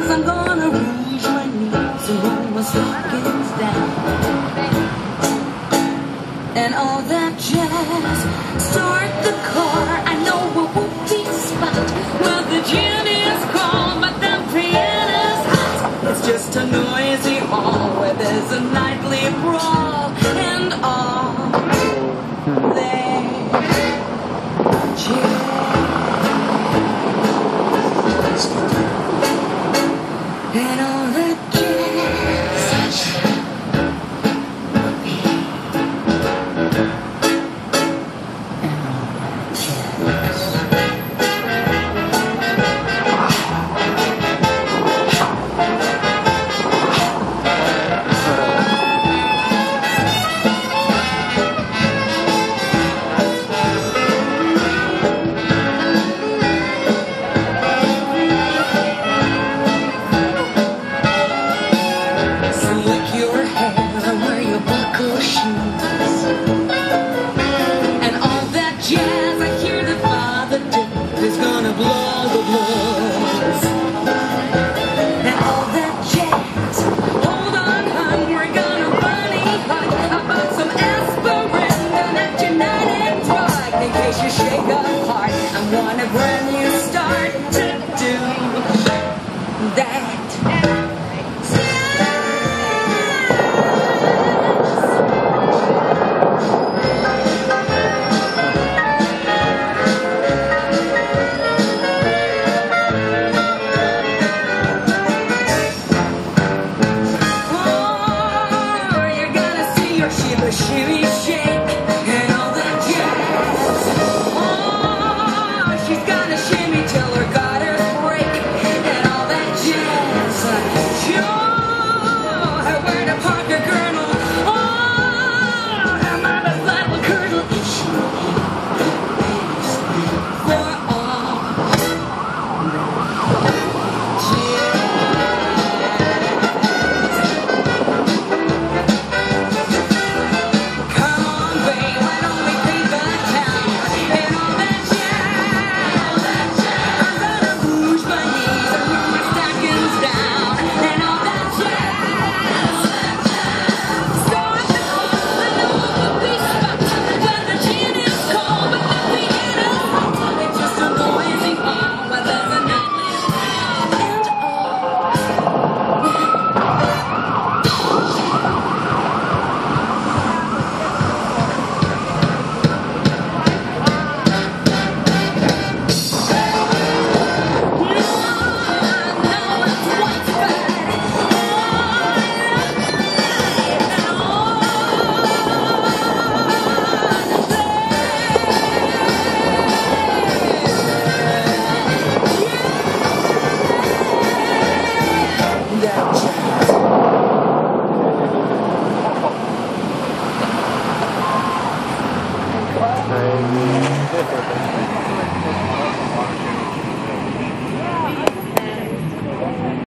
jazz, I'm gonna rouge my knees and roll my stockings down. And all that jazz, start the car. I know a whoopee spot where the gin is cold, but the piano's hot. It's just a noisy hall where there's a nightly brawl and all. really share. Amen.